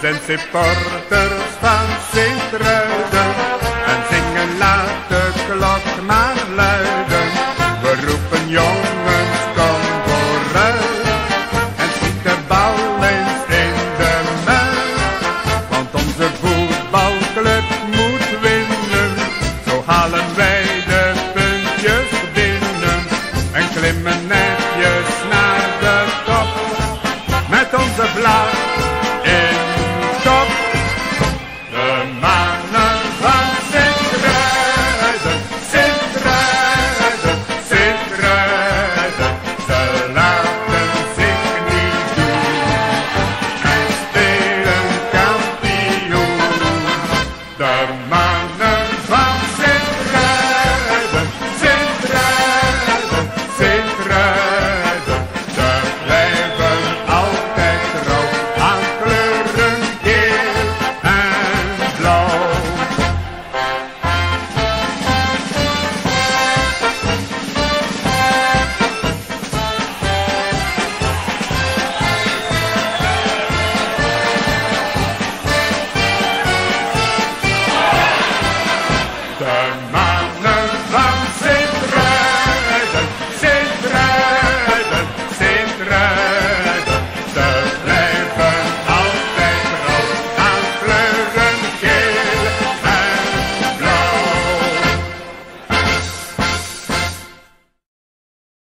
Zijn supporters van Sint-Truiden en zingen laat de klok maar luiden. the man.